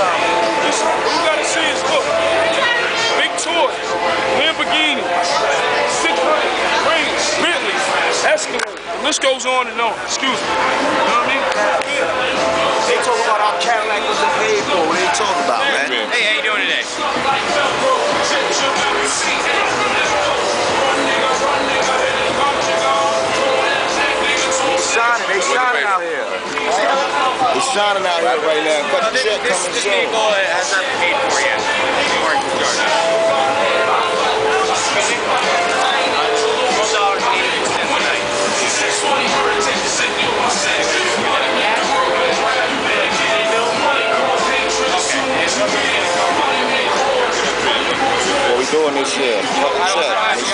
time. Just, what gotta see is look, big tours, Lamborghini, 600, Rings, Bentley, Escalade. The list goes on and on. Excuse me. You know what I mean? They talk about our Cadillac was the paid for. What they talk about, man? Hey, how you doing today? They shining, they shining out here. Shining out here right now. The check this, coming this soon. vehicle has not been paid for yet. Parking charge. Twelve dollars and eighty cents tonight. What we doing this year? Cut the check.